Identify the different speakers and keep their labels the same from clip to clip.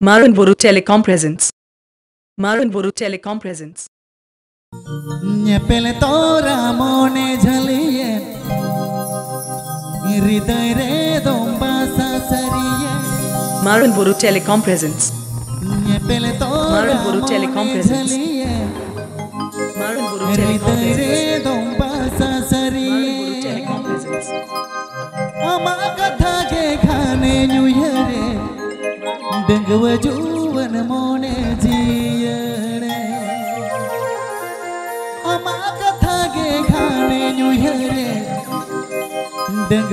Speaker 1: Marunburu Telecom presents. Marunburu Telecom presents.
Speaker 2: পেলে তোরা মনে Iridai re domba sa sariye
Speaker 1: Marunburu Telecom presents.
Speaker 2: পেলে তোরা মনে ঝালিয়ে डंग वजूवन मोने जीरे अमा कथा के खाने नुहरे डंग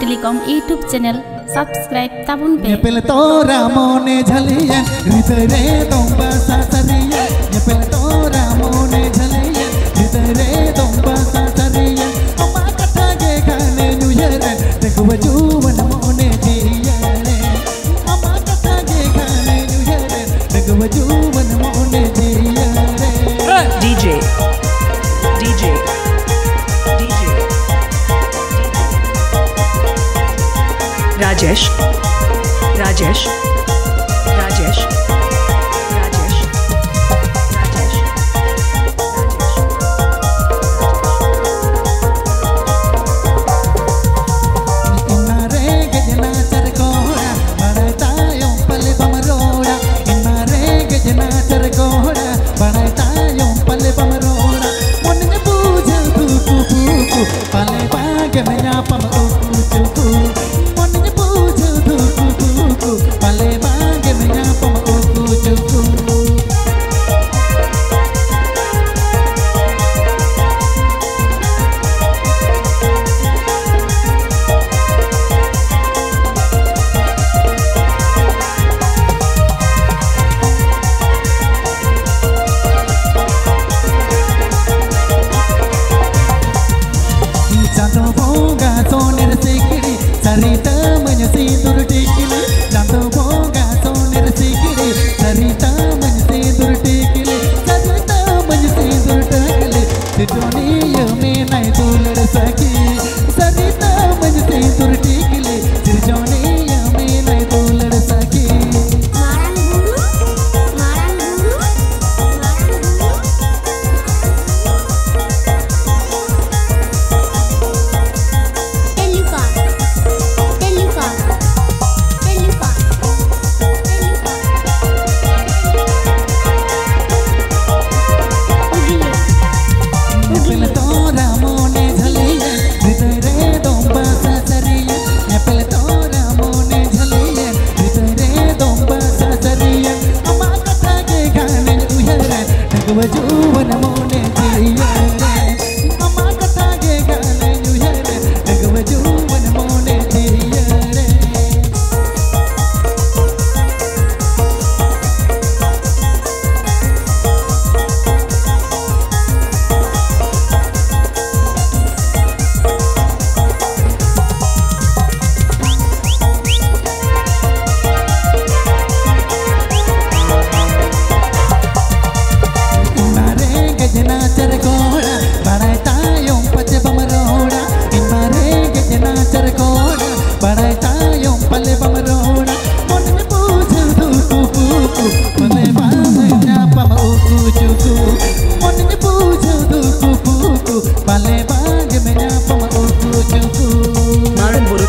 Speaker 3: टेलीकॉम यूट्यूब चैनल सब्सक्राइब तबुन पे।
Speaker 2: पहले तोरा मोने झलियन रिचरे तुम बसा
Speaker 1: Rajesh. Rajesh.
Speaker 2: 你的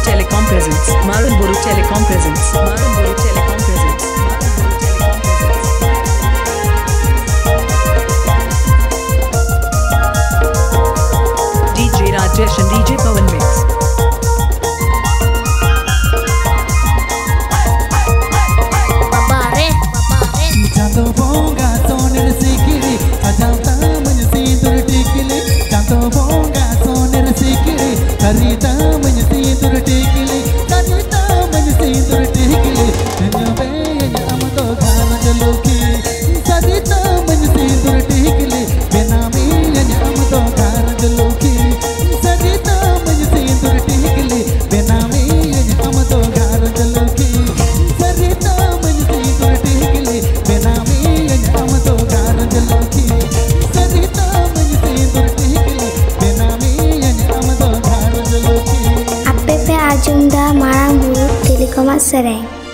Speaker 1: Telecom presents. Marlboro Telecom presents. Marunboro
Speaker 4: sitting.